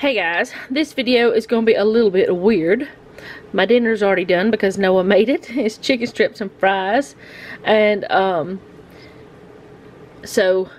Hey guys, this video is going to be a little bit weird. My dinner's already done because Noah made it. It's chicken strips and fries. And, um, so,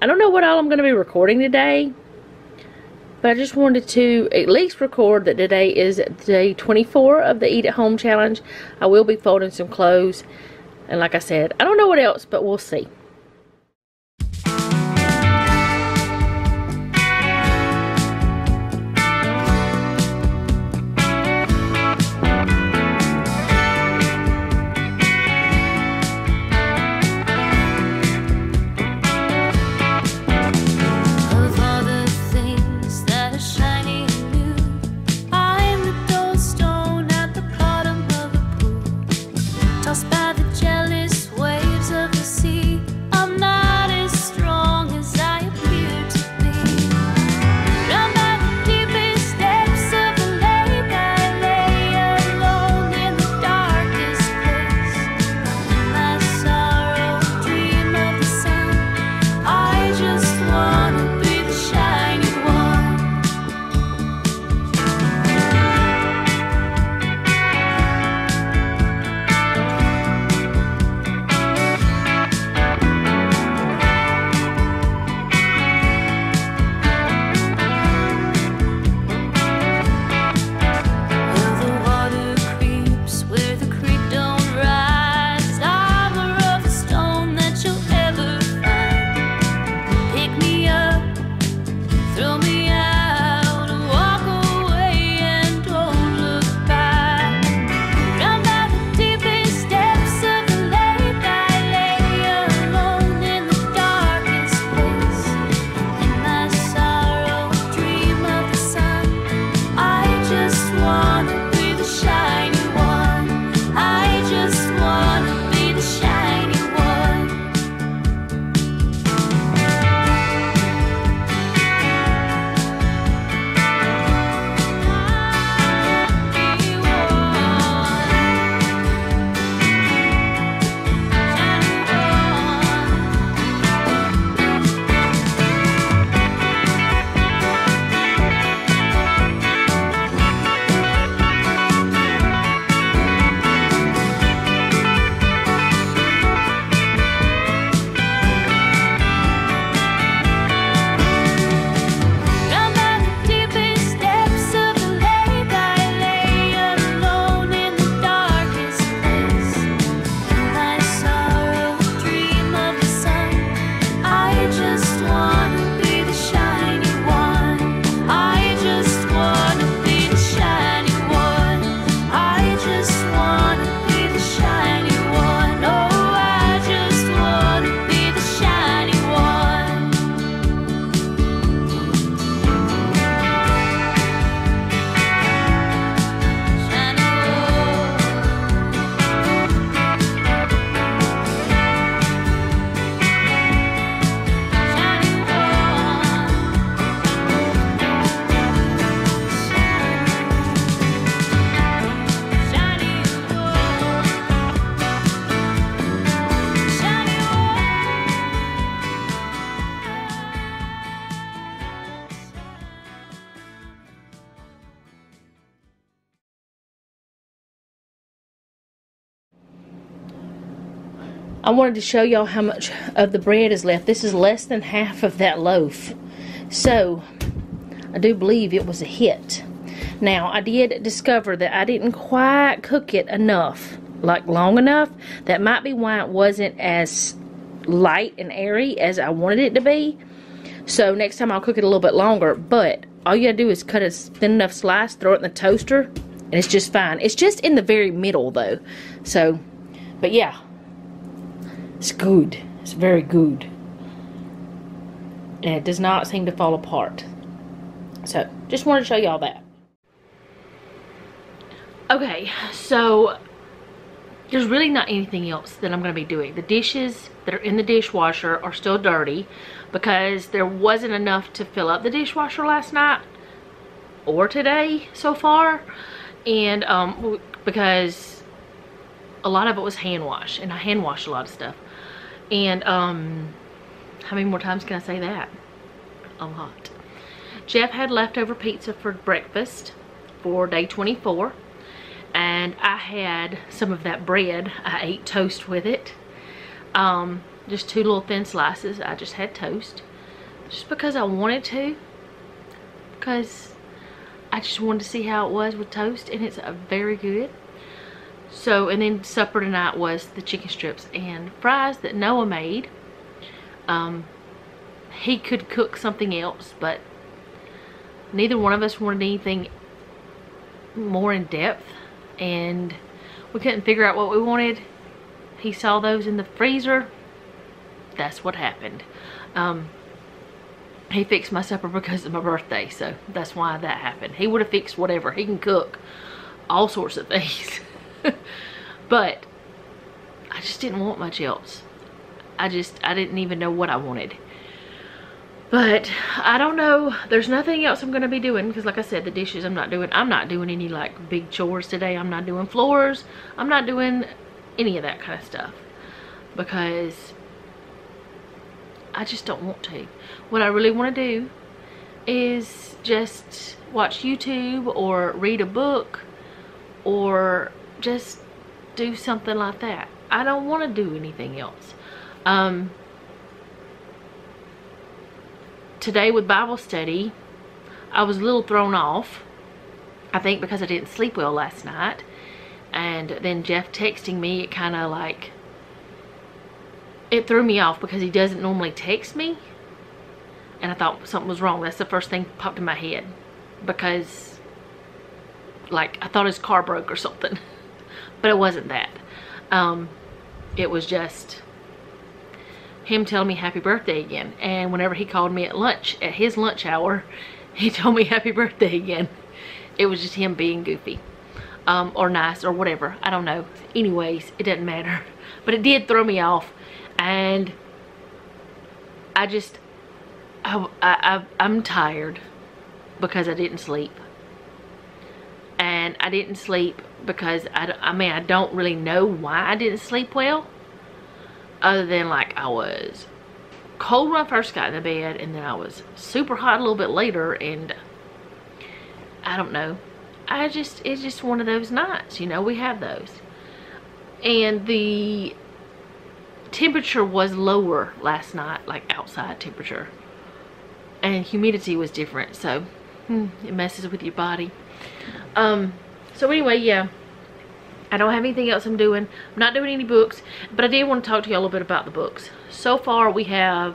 I don't know what all I'm going to be recording today. But I just wanted to at least record that today is day 24 of the Eat at Home Challenge. I will be folding some clothes. And like I said, I don't know what else, but we'll see. I wanted to show y'all how much of the bread is left. This is less than half of that loaf. So, I do believe it was a hit. Now, I did discover that I didn't quite cook it enough, like long enough. That might be why it wasn't as light and airy as I wanted it to be. So, next time I'll cook it a little bit longer. But, all you gotta do is cut a thin enough slice, throw it in the toaster, and it's just fine. It's just in the very middle, though. So, but yeah, it's good. It's very good. And it does not seem to fall apart. So, just wanted to show y'all that. Okay, so there's really not anything else that I'm going to be doing. The dishes that are in the dishwasher are still dirty because there wasn't enough to fill up the dishwasher last night or today so far. And um, because a lot of it was hand wash and I hand washed a lot of stuff. And um, how many more times can I say that? A lot. Jeff had leftover pizza for breakfast for day 24 and I had some of that bread. I ate toast with it. Um, just two little thin slices. I just had toast. Just because I wanted to. Because I just wanted to see how it was with toast and it's very good. So, and then supper tonight was the chicken strips and fries that Noah made. Um, he could cook something else, but neither one of us wanted anything more in depth and we couldn't figure out what we wanted. He saw those in the freezer. That's what happened. Um, he fixed my supper because of my birthday, so that's why that happened. He would have fixed whatever. He can cook all sorts of things. but I just didn't want much else. I just, I didn't even know what I wanted. But I don't know. There's nothing else I'm going to be doing because like I said, the dishes I'm not doing. I'm not doing any like big chores today. I'm not doing floors. I'm not doing any of that kind of stuff because I just don't want to. What I really want to do is just watch YouTube or read a book or just do something like that. I don't want to do anything else. Um, today with Bible study, I was a little thrown off. I think because I didn't sleep well last night. And then Jeff texting me, it kind of like, it threw me off because he doesn't normally text me. And I thought something was wrong. That's the first thing popped in my head. Because, like, I thought his car broke or something. but it wasn't that. Um, it was just him telling me happy birthday again. And whenever he called me at lunch, at his lunch hour, he told me happy birthday again. It was just him being goofy. Um, or nice or whatever. I don't know. Anyways, it doesn't matter. But it did throw me off. And I just, I, I, I'm tired because I didn't sleep. I didn't sleep because, I, I mean, I don't really know why I didn't sleep well other than like I was cold when I first got in the bed and then I was super hot a little bit later and I don't know. I just, it's just one of those nights, you know, we have those. And the temperature was lower last night, like outside temperature. And humidity was different, so hmm, it messes with your body. Um, so anyway, yeah. I don't have anything else I'm doing. I'm not doing any books, but I did want to talk to you a little bit about the books. So far we have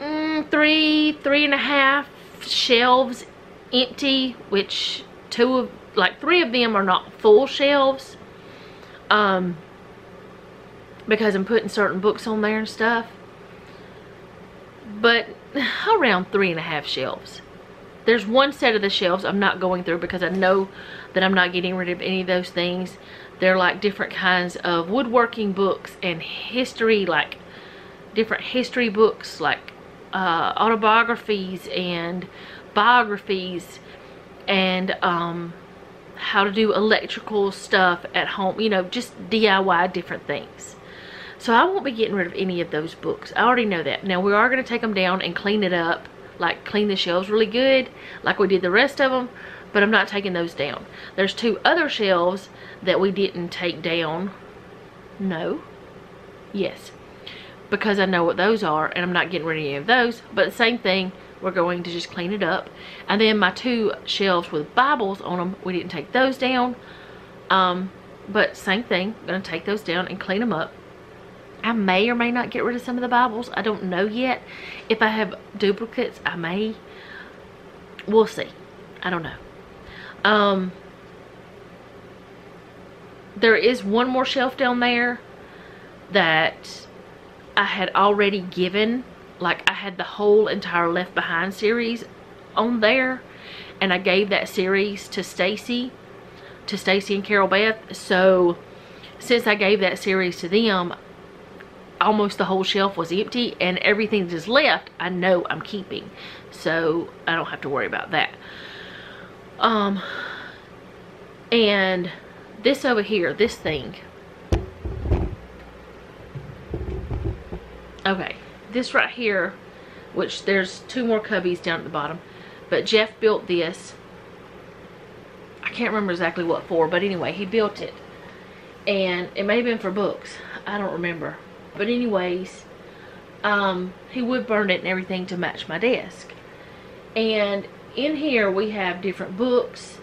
mm, three, three and a half shelves empty, which two of, like three of them are not full shelves. Um, because I'm putting certain books on there and stuff. But around three and a half shelves there's one set of the shelves I'm not going through because I know that I'm not getting rid of any of those things. They're like different kinds of woodworking books and history, like different history books, like uh, autobiographies and biographies and um, how to do electrical stuff at home, you know, just DIY different things. So I won't be getting rid of any of those books. I already know that. Now we are going to take them down and clean it up like clean the shelves really good like we did the rest of them but I'm not taking those down. There's two other shelves that we didn't take down. No. Yes. Because I know what those are and I'm not getting rid of any of those but same thing we're going to just clean it up. And then my two shelves with Bibles on them we didn't take those down. Um, but same thing I'm gonna take those down and clean them up I may or may not get rid of some of the Bibles. I don't know yet. If I have duplicates, I may. We'll see. I don't know. Um, there is one more shelf down there that I had already given. Like, I had the whole entire Left Behind series on there. And I gave that series to Stacy. To Stacy and Carol Beth. So, since I gave that series to them, almost the whole shelf was empty and everything that's left I know I'm keeping so I don't have to worry about that um and this over here this thing okay this right here which there's two more cubbies down at the bottom. But Jeff built this. I can't remember exactly what for, but anyway, he built it. And it may have been for books. I don't remember. But anyways, um, he wood burned it and everything to match my desk. And in here we have different books.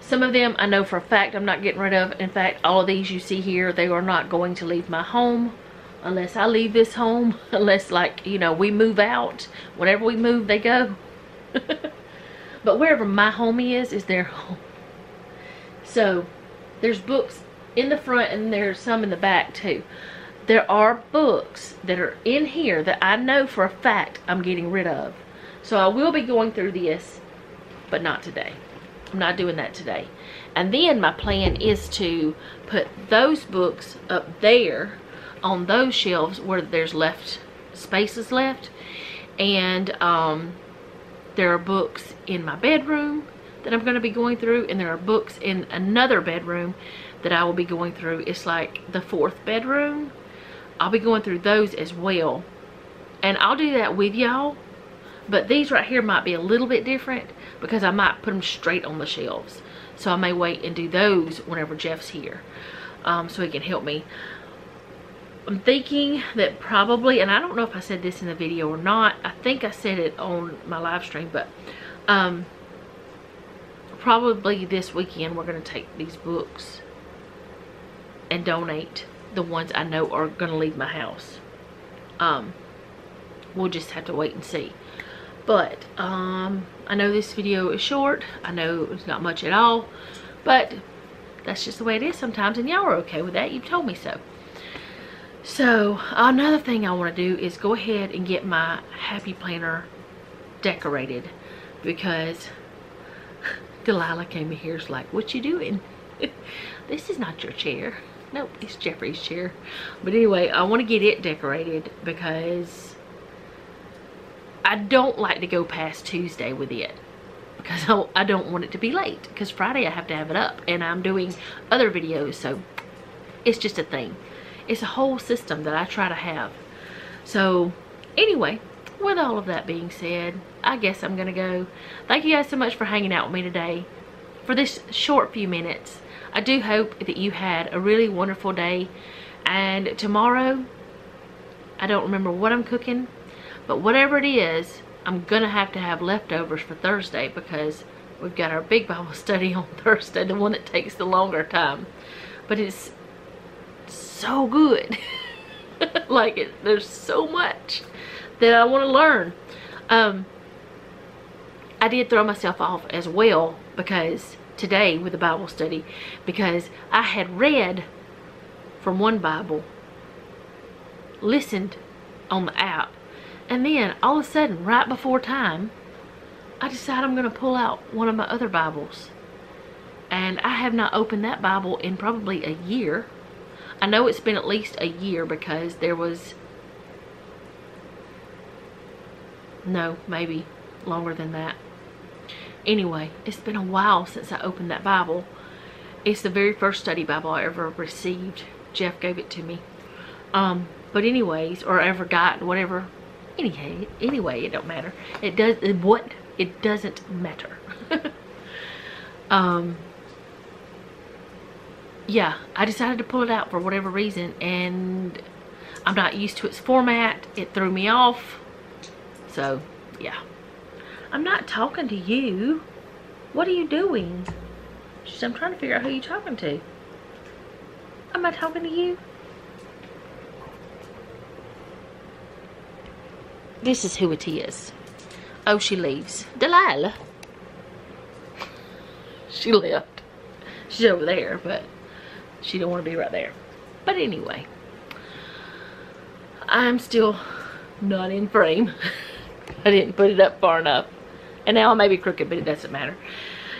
Some of them I know for a fact I'm not getting rid of. In fact, all of these you see here, they are not going to leave my home unless I leave this home. Unless like, you know, we move out. Whenever we move, they go. but wherever my home is, is their home. So, there's books in the front and there's some in the back too. There are books that are in here that I know for a fact I'm getting rid of. So I will be going through this, but not today. I'm not doing that today. And then my plan is to put those books up there on those shelves where there's left spaces left. And um, there are books in my bedroom that I'm going to be going through. And there are books in another bedroom that I will be going through. It's like the fourth bedroom. I'll be going through those as well. And I'll do that with y'all but these right here might be a little bit different because I might put them straight on the shelves. So I may wait and do those whenever Jeff's here. Um, so he can help me. I'm thinking that probably, and I don't know if I said this in the video or not. I think I said it on my live stream, but um, probably this weekend we're going to take these books and donate the ones I know are going to leave my house. Um, we'll just have to wait and see. But um i know this video is short. I know it's not much at all but that's just the way it is sometimes and y'all are okay with that. You've told me so. So another thing i want to do is go ahead and get my happy planner decorated because delilah came in here is like what you doing? This is not your chair nope it's jeffrey's chair but anyway i want to get it decorated because I don't like to go past Tuesday with it because I don't want it to be late because Friday I have to have it up and I'm doing other videos so it's just a thing. It's a whole system that I try to have. So anyway, with all of that being said, I guess I'm going to go. Thank you guys so much for hanging out with me today for this short few minutes. I do hope that you had a really wonderful day and tomorrow, I don't remember what I'm cooking, but whatever it is, I'm going to have to have leftovers for Thursday because we've got our big Bible study on Thursday, the one that takes the longer time. But it's so good. like, it, there's so much that I want to learn. Um, I did throw myself off as well because today with the Bible study because I had read from one Bible, listened on the app, and then all of a sudden, right before time, I decide I'm going to pull out one of my other Bibles. And I have not opened that Bible in probably a year. I know it's been at least a year because there was, no, maybe longer than that. Anyway, it's been a while since I opened that Bible. It's the very first study Bible I ever received. Jeff gave it to me. Um, but anyways, or ever got, whatever Anyway, anyway, it don't matter. It does what it doesn't matter. um yeah, I decided to pull it out for whatever reason and I'm not used to its format. It threw me off. So, yeah. I'm not talking to you. What are you doing? I'm trying to figure out who you're talking to. Am I talking to you? This is who it is. Oh, she leaves. Delilah. She left. She's over there, but she don't want to be right there. But anyway, I'm still not in frame. I didn't put it up far enough. And now I may be crooked, but it doesn't matter.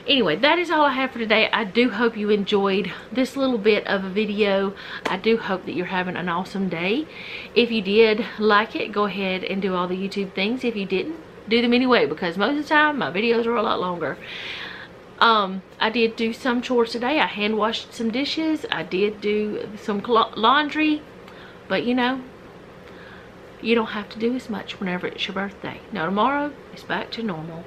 Anyway that is all i have for today. I do hope you enjoyed this little bit of a video. I do hope that you're having an awesome day. If you did like it go ahead and do all the youtube things. If you didn't do them anyway because most of the time my videos are a lot longer. Um i did do some chores today. I hand washed some dishes. I did do some laundry. But you know you don't have to do as much whenever it's your birthday. Now tomorrow it's back to normal.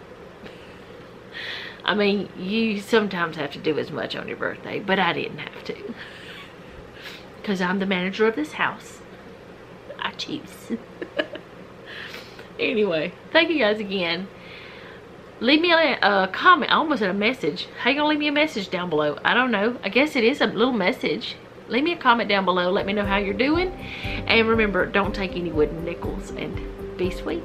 I mean, you sometimes have to do as much on your birthday, but I didn't have to. Because I'm the manager of this house. I choose. anyway, thank you guys again. Leave me a, a comment. I almost said a message. How you gonna leave me a message down below? I don't know. I guess it is a little message. Leave me a comment down below. Let me know how you're doing. And remember, don't take any wooden nickels and be sweet.